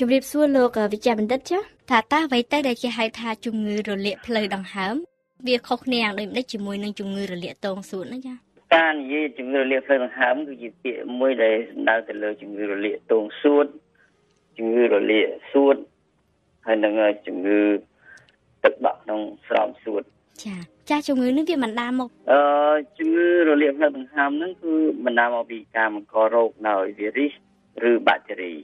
ជំរាបសួរលោកវិជ្ជបណ្ឌិតចាថាតើអ្វីទៅដែលគេហៅថាជំងឺរលាកផ្លូវដង្ហើមវាខុសគ្នាយ៉ាងដូចម្ដេចជាមួយនឹងជំងឺរលាកតោងសួតណាចាការនិយាយជំងឺរលាកផ្លូវដង្ហើមគឺជាពាក្យមួយដែលសំដៅទៅលើជំងឺរលាកតោងសួតជំងឺរលាកសួតហើយនឹងជំងឺទឹកដក់ក្នុងស្រោមសួតចាចាជំងឺនេះវាបណ្ដាលមកអឺជំងឺរលាកផ្លូវដង្ហើមហ្នឹងគឺបណ្ដាលមកពីការបង្ករោគដោយវីរុសឬបាក់តេរី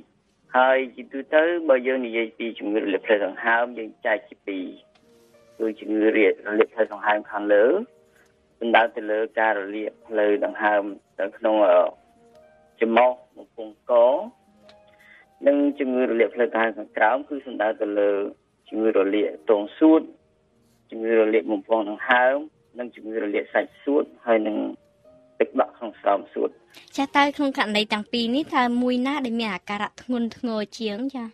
ហើយជាទូទៅបើយើងនិយាយពីជំងឺរលាកផ្លូវដង្ហើមយើងចែកជាពីរគឺជំងឺរលាកផ្លូវដង្ហើមខាងលើសំដៅទៅលើការរលាកផ្លូវដង្ហើមទៅក្នុងច្រមុះបំពង់កនិងជំងឺរលាកផ្លូវដង្ហើមខាងក្រោមគឺសំដៅទៅលើជំងឺរលាកទងសួតជំងឺរលាកបំពង់ដង្ហើមនិងជំងឺរលាកសាច់សួតហើយនិង ទឹកដក់ក្នុងស្រោមសួតចាតើក្នុងករណីទាំងពីរនេះតើមួយណាដែលមានអាការៈធ្ងន់ធ្ងរជាងចា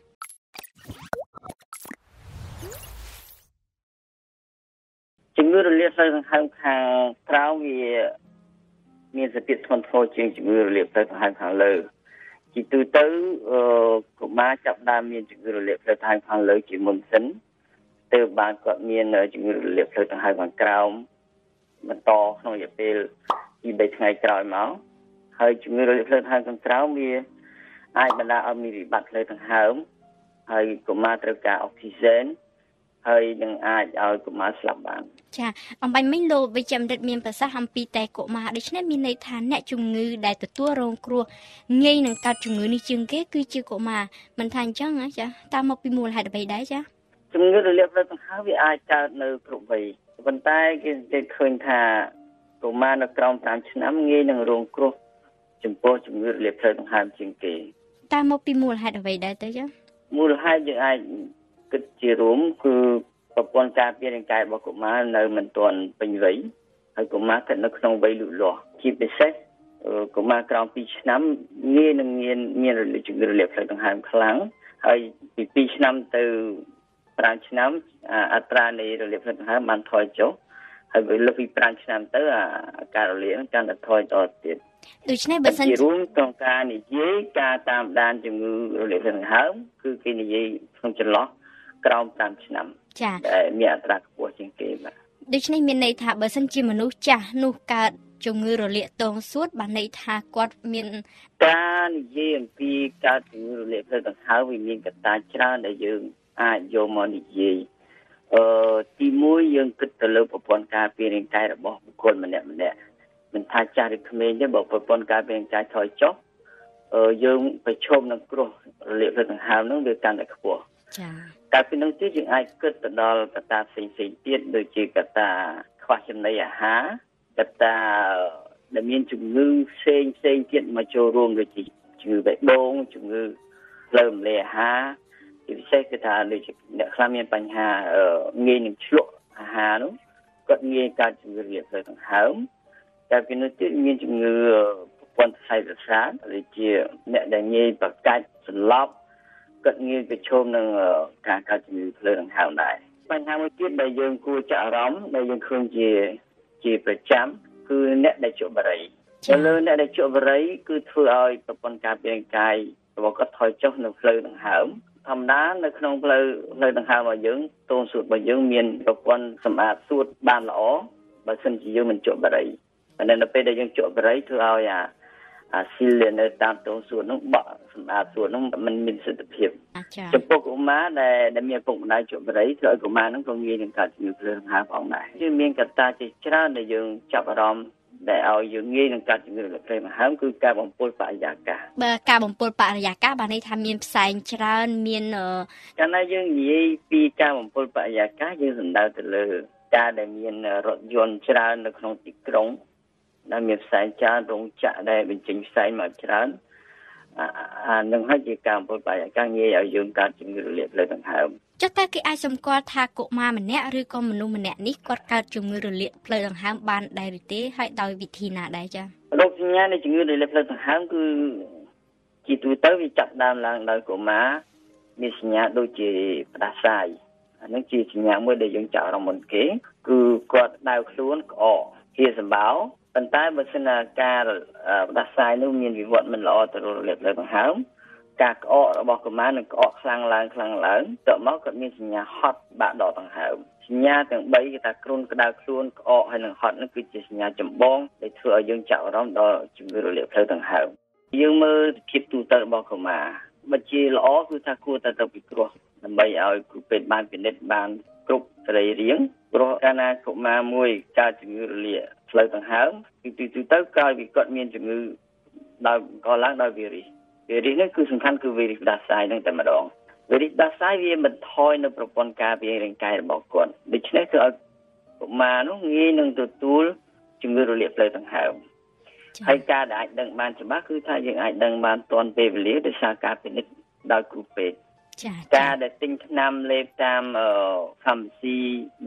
ជំងឺរលាកផ្លូវដង្ហើមខាងក្រោមវាមានសភាពធ្ងន់ធ្ងរជាងជំងឺរលាកផ្លូវដង្ហើមខាងលើជាទូទៅកុមារចាប់ដើមមានជំងឺរលាកផ្លូវដង្ហើមខាងលើជាមុនសិនទើបបានគាត់មានជំងឺរលាកផ្លូវដង្ហើមខាងក្រោមបន្តក្នុងរយៈពេល ពី3ថ្ងៃក្រោយមកហើយជំងឺរលាកផ្លូវដង្ហើមខាងក្រោមវាអាចបណ្ដាលឲ្យមានវិបត្តិផ្លូវដង្ហើមហើយកុមារត្រូវការអុកស៊ីហ្សែនហើយនឹងអាចឲ្យកុមារស្លាប់បាន ចាអំបញ្ញមិញលោកវិជ្ជមរិទ្ធមានប្រសាសន៍អំពីតែកុមារដូច្នេះមានន័យថាអ្នកជំងឺដែលទទួលរងគ្រោះងាយនឹងកើតជំងឺនេះជាងគេគឺជាកុមារមិនថាអញ្ចឹងចាតាមមកពីមូលហេតុអ្វីដែរចាជំងឺរលាកផ្លូវដង្ហើមវាអាចកើតនៅគ្រប់វ័យប៉ុន្តែគេសង្កេតឃើញថា កុមារនៅក្រោម5ឆ្នាំងាយនឹងរងគ្រោះចំពោះជំងឺរលាកផ្លូវដង្ហើមជាងគេតាមមកពីមូលហេតុអ្វីដែរទៅចាមូលហេតុយើងអាចគិតជារួមគឺប្រព័ន្ធការពាររាងកាយរបស់កុមារនៅមិនទាន់ពេញវ័យហើយកុមារស្ថិតនៅក្នុងវ័យលូតលាស់ជាពិសេសកុមារក្រោម2ឆ្នាំងាយនឹងមានមានរលាកជំងឺរលាកផ្លូវដង្ហើមខ្លាំងហើយពី2ឆ្នាំទៅ5ឆ្នាំអត្រានៃរលាកផ្លូវដង្ហើមបានថយចុះ ហើយវាលើសពី5ឆ្នាំទៅអាការរលាកកាន់តែថយតទៀតដូច្នេះបើសិនជារួមក្នុងការនិយាយការតាមដានជំងឺរលាកផ្លូវដង្ហើមគឺគេនិយាយក្នុងចន្លោះក្រោម5ឆ្នាំចា៎ដែលមានអត្រាខ្ពស់ជាងគេបាទដូច្នេះមានន័យថាបើសិនជាមនុស្សចាស់នោះកើតជំងឺរលាកតងសួតបានន័យថាគាត់មានការនិយាយអំពីកើតជំងឺរលាកផ្លូវដង្ហើមវាមានកត្តាច្រើនដែលយើងអាចយកមកនិយាយ អឺទី1យើងគិតទៅលើប្រព័ន្ធការពាររាងកាយរបស់បុគ្គលម្នាក់ម្នាក់មិនថាចាស់ឬក្មេងទេបើប្រព័ន្ធការពាររាងកាយថយចុះអឺយើងប្រឈមនឹងគ្រោះរលាកផ្លូវដង្ហើមនឹងវាកាន់តែខ្ពស់ចា៎តែពីនោះទៀតយើងអាចគិតទៅដល់កត្តាផ្សេងផ្សេងទៀតដូចជាកត្តាខ្វះចំណីអាហារកត្តាដែលមានជំងឺផ្សេងផ្សេងទៀតមកចូលរួមដូចជាជំងឺបេះដូងជំងឺផ្លូវរំលាយអាហារ ជាពិសេសគឺថាដូចអ្នកខ្លះមានបញ្ហាងាយនឹងឆ្លក់អាហារនោះគាត់ងាយកើតជំងឺរាកផ្លូវដង្ហើមតែពីនោះទៀតមានជំងឺប្រព័ន្ធផ្សែងប្រសាទដូចជាអ្នកដែលងាយប្រកាច់សន្លប់គាត់ងាយប្រឈមនឹងការកើតជំងឺភ្លើងដង្ហើមដែរបញ្ហាមួយទៀតដែលយើងគួរចាក់អារម្មណ៍ដែលយើងឃើញជាជាប្រចាំគឺអ្នកដែលជក់បារីទៅលើអ្នកដែលជក់បារីគឺធ្វើឲ្យប្រព័ន្ធការពាររាងកាយរបស់គាត់ថយចុះនៅភ្លើងដង្ហើម ធម្មតានៅក្នុងផ្លូវផ្លូវដង្ហើមរបស់យើងតូនសួតរបស់យើងមានប្រព័ន្ធសម្អាតសួតបានល្អបើមិនជាយើងមិនជក់បារីតែនៅពេលដែលយើងជក់បារីធ្វើឲ្យអាអាស៊ីលនៅតាមតូនសួតនោះបក់សម្អាតសួតនោះมันមានសិទ្ធិភាពចំពោះកុមារដែលដែលមានពុកម្ដាយជក់បរិយធ្វើឲ្យកុមារនោះក៏ងាយនឹងកើតជំងឺភ្លើងហាផងដែរគឺមានកត្តាជាច្រើនដែលយើងចាប់អារម្មណ៍ ដែលឲ្យយើងងាយនឹងកើតជំងឺរលាកភ្លើងដង្ហើមគឺការបំពុលបរិយាកាសបើការបំពុលបរិយាកាសបានន័យថាមានផ្សែងច្រើនមានកាលណាយើងនិយាយពីការបំពុលបរិយាកាសយើងសំដៅទៅលើការដែលមានរថយន្តច្រើននៅក្នុងទីក្រុងដែលមានផ្សែងច្រើនរោងចក្រដែលបញ្ចេញផ្សែងមកច្រើនអានឹងហើយជាការបំពុលបរិយាកាសងាយឲ្យយើងកើតជំងឺរលាកភ្លើងដង្ហើម ចុះតើគេអាចសម្គាល់ថាកុមារម្នាក់ឬក៏មនុស្សម្នាក់នេះគាត់កើតជំងឺរលាកភ្លើងដង្ហើមបានដែរឬទេហើយដោយវិធីណាដែរចា៎រោគសញ្ញានៃជំងឺរលាកភ្លើងដង្ហើមគឺជាទូទៅវាចាប់ដើមឡើងដោយកុមារមានសញ្ញាដូចជាផ្ដាសាយអានឹងជាសញ្ញាមួយដែលយើងចាក់អារម្មណ៍មុនគេ គឺគាត់ដៅខ្លួនក្អកជាសម្បោប៉ុន្តែបើសិនណាការផ្ដាសាយនោះមានវិវត្តមិនល្អទៅរលាកភ្លើងដង្ហើម ការក្អករបស់កុមារនឹងក្អកខ្លាំងឡើងខ្លាំងឡើងតមកគាត់មានសញ្ញាហត់បាក់ដកដង្ហើមសញ្ញាទាំង3គឺថាគ្រុនក្តៅខ្លួនក្អកហើយនឹងហត់នឹងគឺជាសញ្ញាចម្បងដែលធ្វើឲ្យយើងចាប់អារម្មណ៍ដល់ជំងឺរលាកផ្លូវដង្ហើមយើងមើលភាពទូទៅរបស់កុមារបើជាល្អគឺថាគួរតែទៅពិគ្រោះដើម្បីឲ្យគ្រូពេទ្យបានពិនិត្យបានគ្រប់សរីរាង្គព្រោះកាលណាកុមារមួយកើតជំងឺរលាកផ្លូវដង្ហើមគឺទីទៅក្រោយពីគាត់មានជំងឺដោយកឡើងដោយវីរុស វីរុសនេះគឺសំខាន់គឺវីរុសផ្ដាសាយនឹងតែម្ដងវីរុសផ្ដាសាយវាបន្ថយនៅប្រព័ន្ធការពាររាងកាយរបស់គាត់ដូច្នេះគឺឲ្យកុមារនោះងាយនឹងទទួលជំងឺរលាកផ្លូវដង្ហើមហើយការដែលអាចដឹងបានច្បាស់គឺថាយើងអាចដឹងបានទាន់ពេលវេលាដោយសារការពិនិត្យដោយគ្រូពេទ្យចាការដែលទិញថ្នាំលេបតាមផាម៉ាស៊ី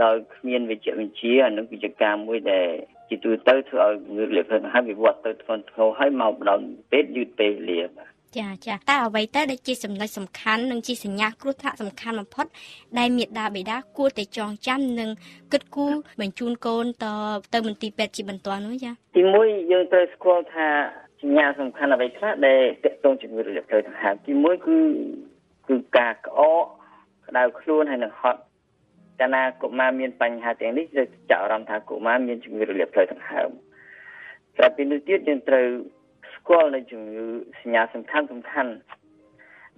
ដោយគ្មានវិជ្ជាវិទ្យាអានោះគឺជាការមួយដែលជាទូទៅធ្វើឲ្យងឿរលាភហើយវិវត្តទៅធ្ងន់ធ្ងរហើយមកដល់ពេទ្យយឺតពេលវេលាបាទ ចាចាតើអ្វីទៅដែលជាចំណុចសំខាន់និងជាសញ្ញាគ្រោះថ្នាក់សំខាន់បំផុត ដែលមេដាបេដាគួរតែចងចាំនិងគិតគូរបញ្ជូនកូនទៅទៅមន្ទីរពេទ្យជាបន្ទាន់នោះចាទីមួយយើងត្រូវស្គាល់ថាសញ្ញាសំខាន់អ្វីខ្លះដែលតកតងជំងឺរលាកផ្លូវដង្ហើមទីមួយគឺគឺការក្អកក្តៅខ្លួនហើយនឹងហត់កាលណាកុមារមានបញ្ហាទាំងនេះគឺចាក់អារម្មណ៍ថាកុមារមានជំងឺរលាកផ្លូវដង្ហើមក្រៅពីនេះទៀតយើងត្រូវ ស្គាល់នៅជំងឺសញ្ញាសំខាន់សំខាន់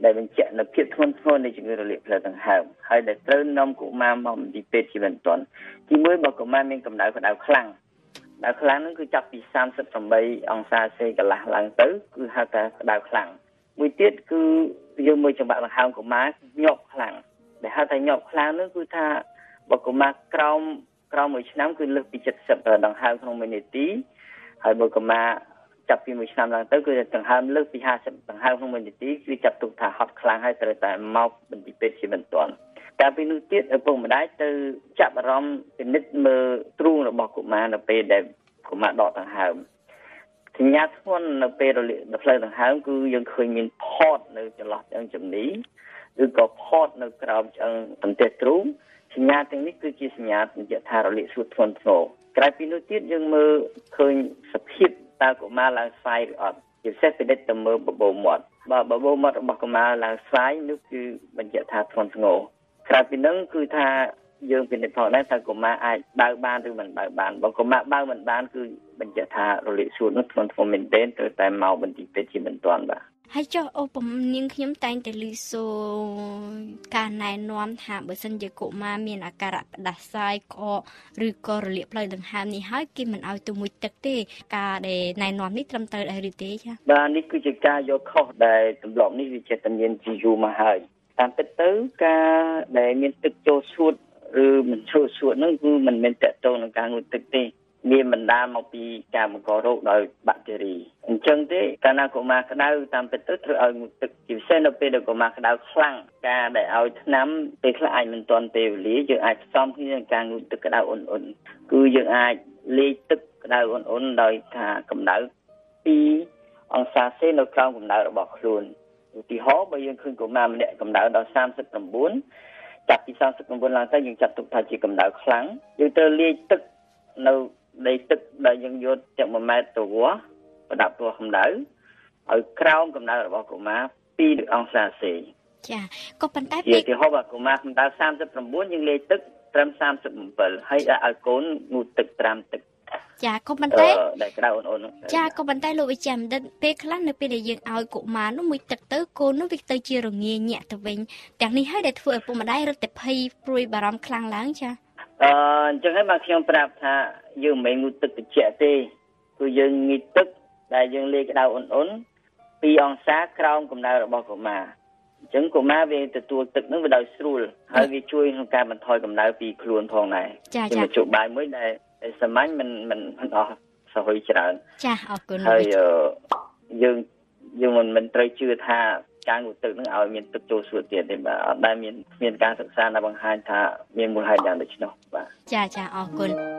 ដែលបញ្ជាក់នៅភាពធ្ងន់ធ្ងរនៃជំងឺរលាកផ្លូវដង្ហើមហើយដែលត្រូវនាំកុមារមកមន្ទីរពេទ្យជាបន្ទាន់ទីមួយបើកុមារមានកម្ដៅក្តៅខ្លាំងដៅខ្លាំងហ្នឹងគឺចាប់ពី38អង្សាសេកន្លះឡើងទៅគឺហៅថាក្តៅខ្លាំងមួយទៀតគឺយើងមើលចង្វាក់ដង្ហើមកុមារញាប់ខ្លាំងដែលហៅថាញាប់ខ្លាំងនោះគឺថាបើកុមារក្រោមក្រោមមួយឆ្នាំគឺលើសពី70ដង្ហើមក្នុងមួយនាទីហើយបើកុមារ ចាប់ពីមួយឆ្នាំឡើងទៅគឺដង្ហើមលើសពី50ដង្ហើមក្នុងមួយនាទីគឺចាត់ទុកថាហត់ខ្លាំងហើយត្រូវតែមកបន្ទីពេទ្យជាបន្ទាន់តែពីនោះទៀតឪពុកម្ដាយទៅចាប់អារម្មណ៍ពិនិត្យមើលទ្រូងរបស់កុមារនៅពេលដែលកុមារដកដង្ហើមសញ្ញាធ្ងន់នៅពេលរលាកនៅផ្លូវដង្ហើមគឺយើងឃើញមានផតនៅចន្លោះឆ្អឹងជំនីឬក៏ផតនៅក្រោមឆ្អឹងសន្ទះទ្រូងសញ្ញាទាំងនេះគឺជាសញ្ញាបញ្ជាក់ថារលាកសួតធ្ងន់ធ្ងរក្រៅពីនោះទៀតយើងមើលឃើញសភាព តើកុមារឡើងស្វាយឬអត់ជាពិសេសពិនិត្យទៅមើលបបោមាត់បើបបោមាត់របស់កុមារឡើងស្វាយនោះគឺបញ្ជាក់ថាធ្ងន់ធ្ងរក្រៅពីនោះគឺថាយើងពិនិត្យផងដែរថាកុមារអាចបើបានឬមិនបើបានបើកុមារបើមិនបានគឺបញ្ជាក់ថារលាកសួតនោះធ្ងន់ធ្ងរមែនទែនត្រូវតែមកបន្ទីពេទ្យជាបន្ទាន់បាទ ហើយចុះអូពំនាងខ្ញុំតែងតែលឺសូការណែនាំថាបើសិនជាកុមារមានអាការៈផ្ដាសាយក្អកឬក៏រលាកផ្លូវដង្ហើមនេះហើយគេមិនឲ្យទៅមួយទឹកទេ ការដែលណែនាំនេះត្រឹមត្រូវដែរឬទេចា៎បាទនេះគឺជាការយកខុសដែលទម្លាប់នេះវាចេតនាជាយូរមកហើយតាមពិតទៅការដែលមានទឹកចូលសួតឬមិនចូលសួតហ្នឹងគឺមិនមែនតកតងនឹងការងូតទឹកទេវាបណ្ដាលមកពីការបង្ករោគដោយបាក់តេរីអញ្ចឹងទេកាលណាកុមារក្តៅតាមពិតទៅត្រូវឲ្យងូតទឹកជាពិសេសនៅពេលដែលកុមារក្តៅខ្លាំងការដែលឲ្យថ្នាំពេលខ្លះអាចមិនទាន់ពេលវេលាយើងអាចផ្សំគ្នានឹងការងូតទឹកក្តៅអ៊ុនអ៊ុនគឺយើងអាចលាយទឹកក្តៅអ៊ុនអ៊ុនដោយថាកម្ដៅ2អង្សាសេនៅក្រោមកម្ដៅរបស់ខ្លួនឧទាហរណ៍បើយើងឃើញកុមារម្នាក់កម្ដៅដល់39ចាប់ពី39ឡើងទៅយើងចាត់ទុកថាជាកម្ដៅខ្លាំងយើងត្រូវលាយទឹកនៅដីទឹកដែលយើងយកទាំង1ម៉ែត្រទៅវោះ ប្រដាប់ពោះកម្ដៅឲ្យក្រោមកម្ដៅរបស់កុមារ2អង្សាសេចាក៏ប៉ុន្តែពីទីហូបកុមារកម្ដៅ39យើងលាយទឹកត្រឹម37ហើយឲ្យកូនងូតទឹកត្រាំទឹកចាក៏ប៉ុន្តែដែលក្តៅអូនអូនចាក៏ប៉ុន្តែលោកវិជ្ជាបណ្ឌិតពេលខ្លះនៅពេលដែលយើងឲ្យកុមារនោះមួយទឹកទៅកូននោះវាទៅជារងាញាក់ទៅវិញទាំងនេះហើយដែលធ្វើឲ្យពុកម្ដាយរត់តែភ័យព្រួយបារម្ភខ្លាំងឡើងចាអឺអញ្ចឹងហើយបាទខ្ញុំប្រាប់ថាយើងមិនមែនងូតទឹកត្រជាក់ទេគឺយើងងីទឹក ដែលយើងលាយក្តៅអ៊ុនអ៊ុន2អង្សាក្រោមកម្ដៅរបស់កុមារអញ្ចឹងកុមារវាទទួលទឹកនឹងវាដោយស្រួលហើយវាជួយក្នុងការបន្ថយកម្ដៅពីខ្លួនផងដែរចាចាជាបាយមួយដែលសាមញ្ញមិនមិនមិនអស់សហុយច្រើនចាអរគុណហើយយើងយើងមិនមិនត្រូវជឿថាការងូតទឹកនឹងឲ្យមានទឹកចូលសួតទៀតទេបាទអត់ដែលមានមានការសិក្សាដែលបង្ហាញថាមានមូលហេតុយ៉ាងដូច្នោះបាទចាចាអរគុណ thank you